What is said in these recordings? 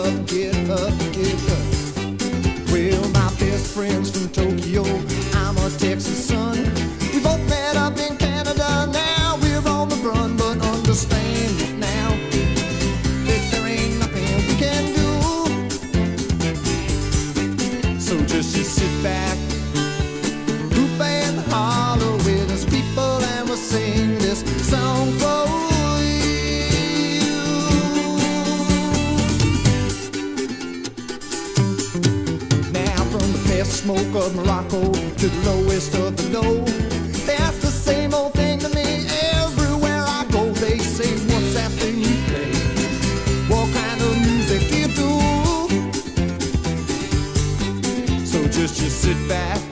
up, get up. To the lowest of the low. That's the same old thing to me. Everywhere I go, they say, What's that thing you play? What kind of music do you do? So just you sit back.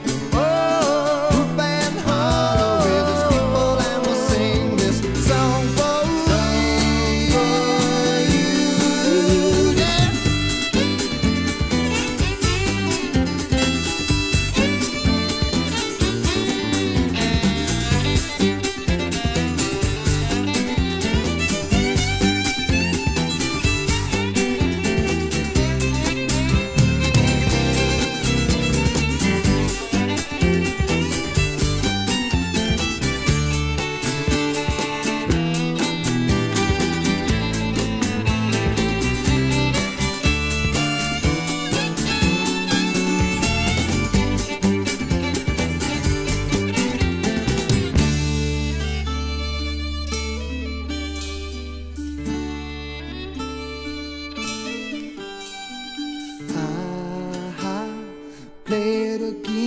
little.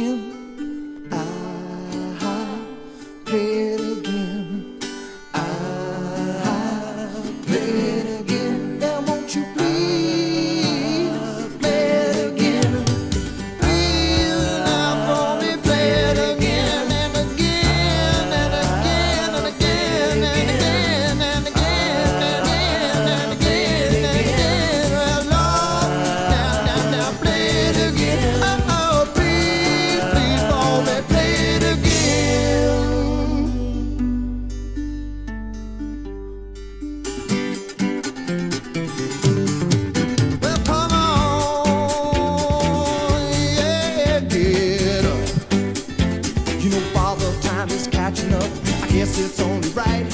Time is catching up. I guess it's only right.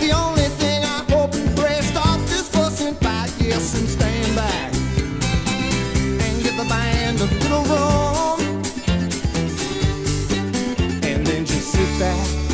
The only thing I hope and pray stop this fuss and fight. Yes, and stand back and give the band a little room, and then just sit back